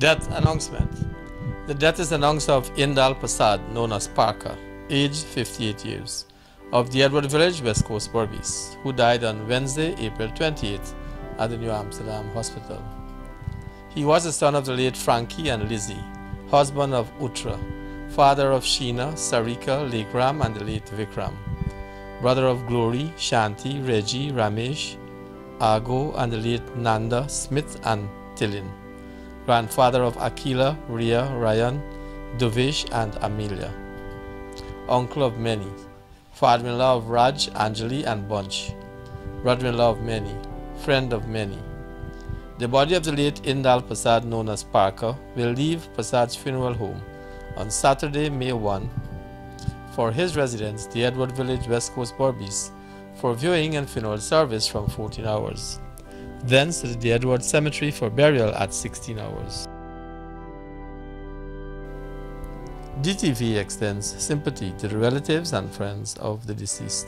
Death announcement. The death is announced of Indal Persaud, known as Parker, aged 58 years, of D'Edward Village, West Coast, Berbice, who died on Wednesday, April 28th at the New Amsterdam Hospital. He was the son of the late Frankie and Lizzie, husband of Utra, father of Sheena, Sarika, Lekram, and the late Vikram, brother of Glory, Shanti, Reggie, Ramesh, Argo, and the late Nanda, Smith, and Tilin grandfather of Akila, Ria, Ryan, Dovish, and Amelia, uncle of many, father-in-law of Raj, Anjali, and Bunch, brother-in-law of many, friend of many. The body of the late Indal Persaud, known as Parker, will leave Prasad's funeral home on Saturday, May 1, for his residence, D'Edward Village, West Coast, Berbice, for viewing and funeral service from 14 hours thence to D'Edward Cemetery for burial at 16 hours. DTV extends sympathy to the relatives and friends of the deceased.